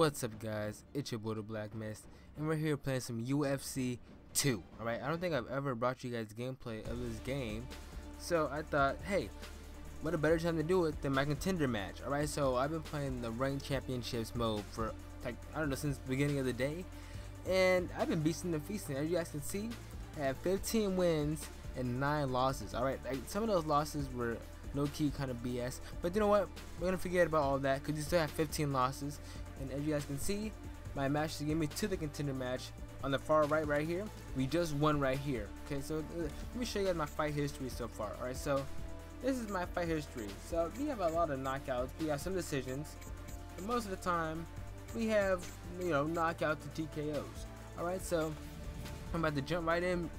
What's up guys, it's your boy the Black Mist, and we're here playing some UFC 2, alright? I don't think I've ever brought you guys gameplay of this game, so I thought, hey, what a better time to do it than my contender match, alright? So I've been playing the ranked championships mode for, like, I don't know, since the beginning of the day, and I've been beasting and feasting, as you guys can see, I have 15 wins and 9 losses, alright? Like, some of those losses were no key kind of BS, but you know what, we're gonna forget about all that, because you still have 15 losses, and as you guys can see my match to get me to the contender match on the far right right here. We just won right here. Okay so uh, let me show you guys my fight history so far. Alright so this is my fight history. So we have a lot of knockouts. We have some decisions. But most of the time we have you know knockouts to TKOs alright so I'm about to jump right in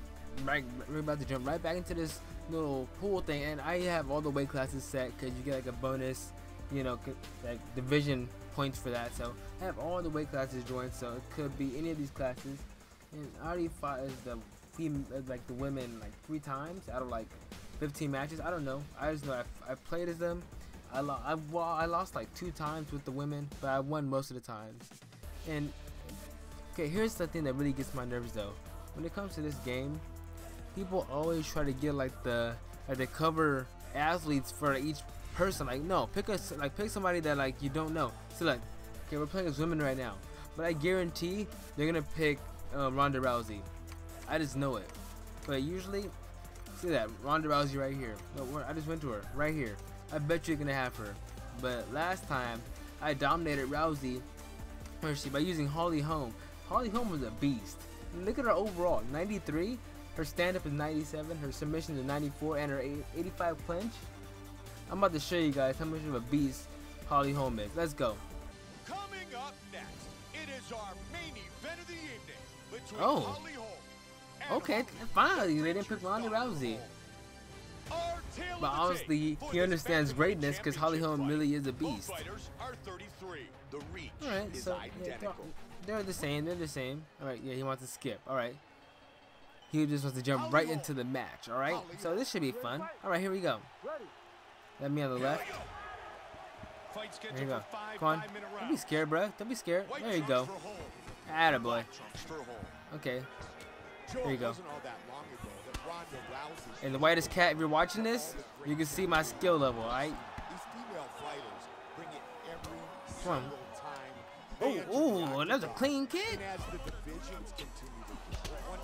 right we're about to jump right back into this little pool thing. And I have all the weight classes set because you get like a bonus you know like division points for that. So I have all the weight classes joined, so it could be any of these classes. And I already fought as the like the women, like three times out of like 15 matches. I don't know. I just know I, I played as them. I, lo I, well, I lost like two times with the women, but I won most of the times. And okay, here's the thing that really gets my nerves though. When it comes to this game, people always try to get like the like the cover athletes for each person. Like no, pick a like pick somebody that like you don't know. So like, okay, we're playing as women right now, but I guarantee they're gonna pick uh, Ronda Rousey. I just know it. But usually, see that Ronda Rousey right here. No, I just went to her right here. I bet you're gonna have her. But last time I dominated Rousey mercy by using Holly Holm. Holly Holm was a beast. Look at her overall, 93. Her stand-up is 97. Her submission is 94, and her 85 clinch I'm about to show you guys how much of a beast Holly Holm is. Let's go. Coming up next, it is our main event of the evening between oh. Holly Holm Okay, finally they didn't pick Ronda Rousey. But honestly, he understands greatness because Holly Holm really is a beast. Alright, so yeah, they're the same, they're the same. Alright, yeah, he wants to skip. Alright. He just wants to jump right into the match, alright? So this should be fun. Alright, here we go. Let me on the left. There you go. Come on. Don't be scared, bro. Don't be scared. There you go. Attaboy. Okay. There you go. And the whitest cat, if you're watching this, you can see my skill level, alright? Come on. Oh, ooh, that was a clean kick.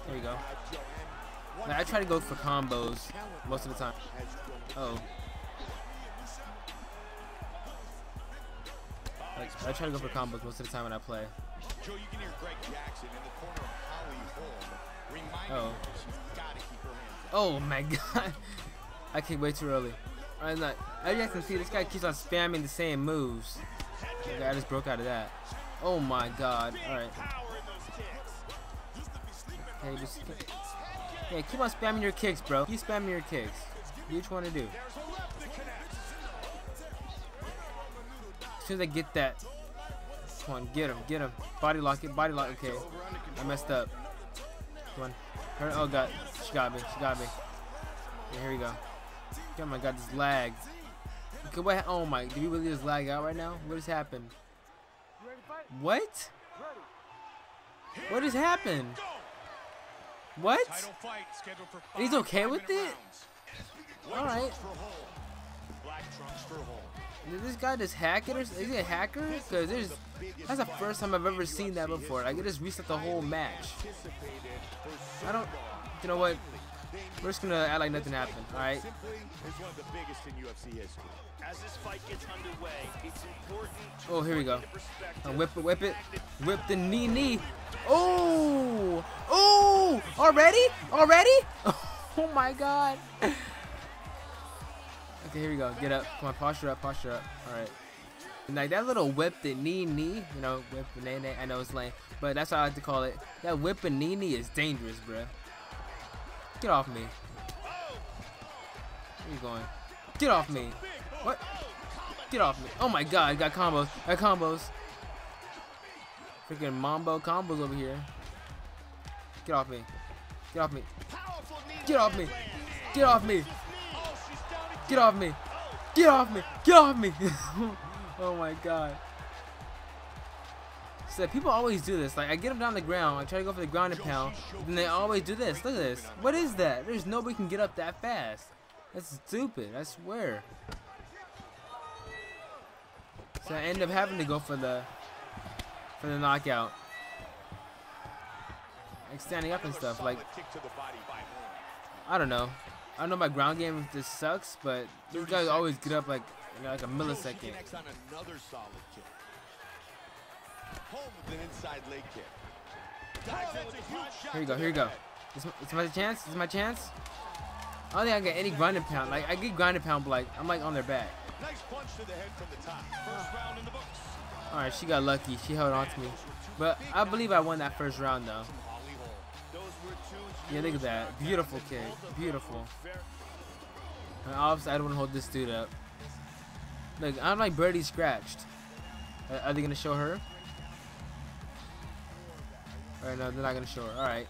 There you go. Now, I try to go for combos most of the time. Uh oh. I try to go for combos most of the time when I play. Joe, you can hear Greg Jackson in the corner of Holly Holm oh. Oh my god. I kicked way too early. I'm not. As you guys can see, this guy keeps on spamming the same moves. Okay, I just broke out of that. Oh my god. Alright. Okay, just. Yeah, keep on spamming your kicks, bro. Keep spamming your kicks. Do what you want to do. Soon as I get that. Come on, get him, get him. Body lock it, body lock. Okay, I messed up. Come on. Oh god, she got me, she got me. Okay, here we go. Oh my god, this lag. Okay, what? Oh my, did we really just lag out right now? What has happened? What? What has happened? What? He's okay with it? Alright. Did this guy just hack it or is he a hacker? Cause there's that's the first time I've ever seen that before. I could just reset the whole match. I don't you know what? We're just gonna act like nothing happened, alright? Oh, here we go. Uh, whip it, whip it. Whip the knee, knee. Oh! Oh! Already? Already? Oh my god. Okay, here we go. Get up. Come on, posture up, posture up. Alright. Like that little whip the knee knee, you know, whip the knee knee, I know it's lame, but that's how I like to call it. That whip and knee knee is dangerous, bruh. Get off me. Where you going? Get off me. What? Get off me. Oh my god, got combos. Got combos. Freaking mambo combos over here. Get off me. Get off me. Get off me. Get off me. Get off me. Get off me. Get off me. Get off me! oh my god. So people always do this. Like, I get them down the ground, I try to go for the ground pound, and they always do this. Look at this. What is that? There's nobody can get up that fast. That's stupid, I swear. So I end up having to go for the for the knockout. Like standing up and stuff. Like I don't know. I don't know my ground game if this sucks, but these guys always get up like you know, like a millisecond. Here you go, here you go. It's, it's my chance, it's my chance. I don't think I get any ground and pound. Like I get ground and pound, but like I'm like on their back. Nice punch to the head from the top. First round in the books. All right, she got lucky. She held on to me, but I believe I won that first round though. Yeah, look at that. Beautiful kick. Beautiful. And obviously, I don't want to hold this dude up. Look, I'm like Birdie scratched. Are they gonna show her? Alright, no, they're not gonna show her. Alright.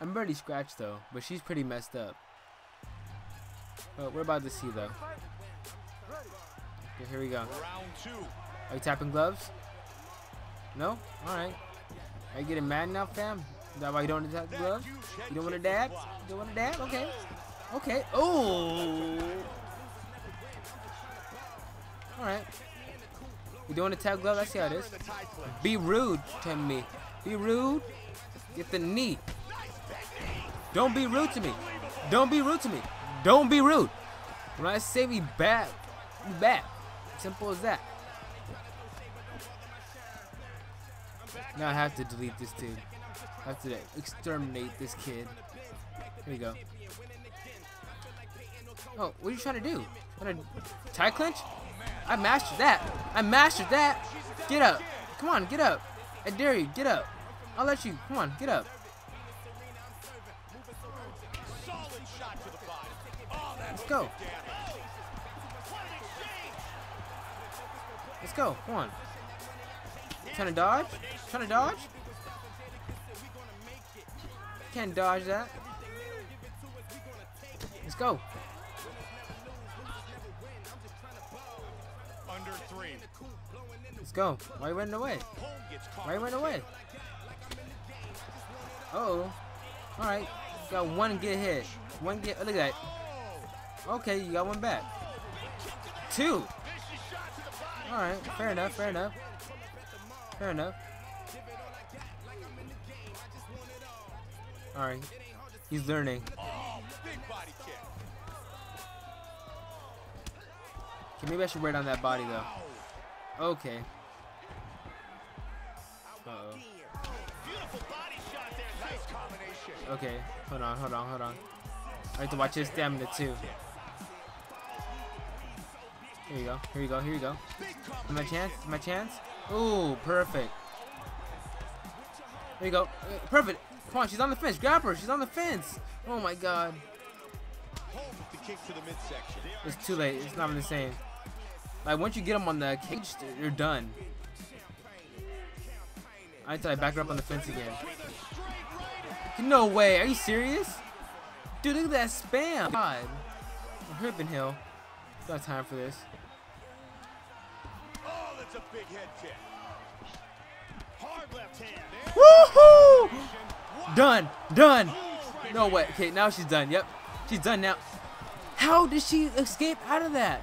I'm Birdie scratched though, but she's pretty messed up. But we're about to see though. Okay, here we go. Are you tapping gloves? No? Alright. Are you getting mad now, fam? Is that why you don't want to tap gloves? You don't want to dab? You don't want to dab? Okay. Okay. Oh! Alright. You don't want to tap gloves? I see how it is. Be rude to me. Be rude. Get the knee. Don't be rude to me. Don't be rude to me. Don't be rude. When I say be bad, be bad. Simple as that. Now I have to delete this dude. I have to exterminate this kid. Here we go. Oh, what are you trying to do? Trying to tie clinch? I mastered that. I mastered that. Get up. Come on, get up. I dare you. Get up. I'll let you. Come on, get up. Let's go. Let's go. Come on. Trying to dodge? Trying to dodge? Can't dodge that. Let's go. Under three. Let's go. Why are you running away? Why are you running away? Uh oh. Alright. Got one get hit. One get. Oh, look at that. Okay, you got one back. Two. Alright, fair enough, fair enough. Fair enough. Alright. He's learning. Okay, maybe I should wear down that body though. Okay. Uh oh. Okay, hold on, hold on, hold on. I have to watch his stamina too. Here you go. Here you go. Here you go. My chance. My chance. Ooh, perfect. There you go. Uh, perfect. Come on, she's on the fence. Grab her. She's on the fence. Oh my god. It's too late. It's not even the same. Like once you get them on the cage, you're done. I until I back her up on the fence again. No way. Are you serious? Dude, look at that spam. God. I'm hurting Hill. Got time for this. That's a big head. Hard left hand. Woohoo! Done. Done. No way. Okay, now she's done. Yep. She's done now. How did she escape out of that?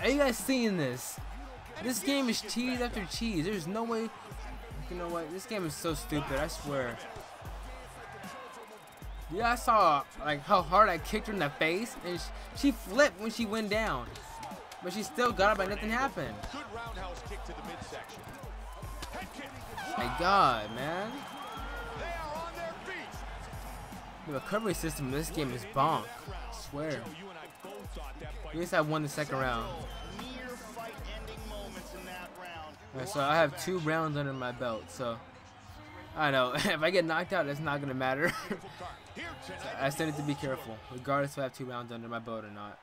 Are you guys seeing this? This game is cheese after cheese. There's no way. You know what? This game is so stupid. I swear. Yeah, I saw like how hard I kicked her in the face, and she flipped when she went down. But she still got up but nothing happened. My God, man. The recovery system in this game is bonk. I swear. At least I won the second round. Right, so I have two rounds under my belt, so I know if I get knocked out, it's not gonna matter. I still need to be careful, regardless if I have two rounds under my belt or not.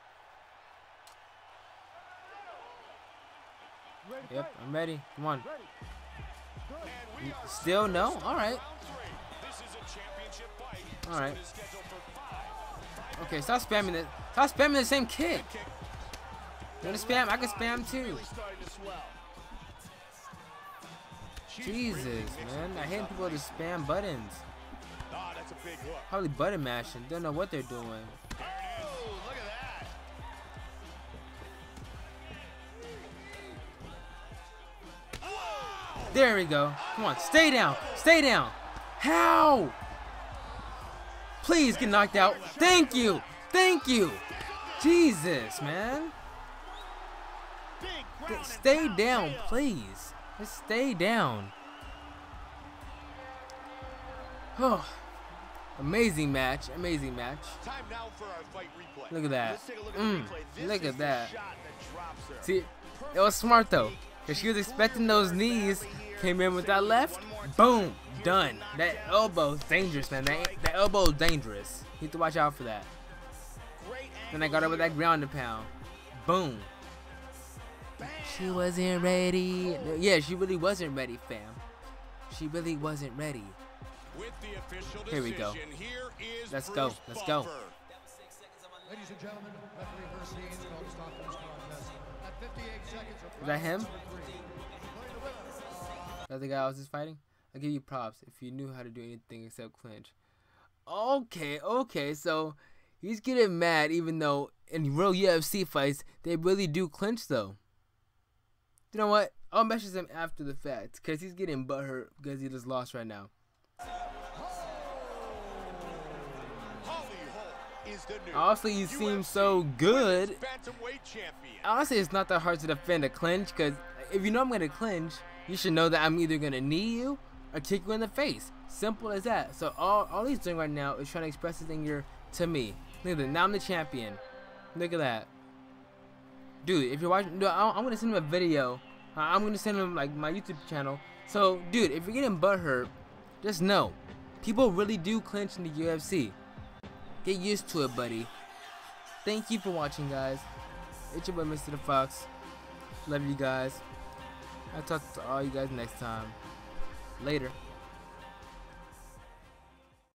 Yep, I'm ready. Come on. Still no? Alright. Alright. Okay, stop spamming it. Stop spamming the same kick. You wanna spam? I can spam too. Jesus, man. I hate people to spam buttons. Probably button mashing. Don't know what they're doing. There we go. Come on, stay down. Stay down. How? Please get knocked out. Thank you. Thank you. Jesus, man. Big Th- ground and Stay down, please. Just stay down. Oh, amazing match. Amazing match. Time now for our fight replay. Look at that. Let's take a look at Mm, the replay. This look at that. that. See, it was smart though. Cause she was expecting those knees. Came in with that left. Boom. Done. That elbow's dangerous, man. That, that elbow's dangerous. You have to watch out for that. Then I got her with that ground and pound. Boom. She wasn't ready. Yeah, she really wasn't ready, fam. She really wasn't ready. With the official Here we go. Here is Let's go. Let's go. Ladies and gentlemen, referee Bruce Haynes called a stop Is that him? round number three. Declaring the That the guy I was just fighting? I'll give you props if you knew how to do anything except clinch. Okay, okay, so he's getting mad even though in real UFC fights they really do clinch though. You know what? I'll message him after the fact because he's getting butthurt because he just lost right now. Honestly, he seems so good. Women's Bantamweight champion. Honestly, it's not that hard to defend a clinch because if you know I'm gonna clinch, you should know that I'm either gonna knee you or kick you in the face. Simple as that. So all, all he's doing right now is trying to express his anger to me. Look at that. Now I'm the champion. Look at that. Dude, if you're watching, dude, I'm gonna send him a video. I'm gonna send him like my YouTube channel. So, dude, if you're getting butthurt, just know, people really do clinch in the UFC. Get used to it, buddy. Thank you for watching, guys. It's your boy, Misty The Fox. Love you guys. I'll talk to all you guys next time. Later.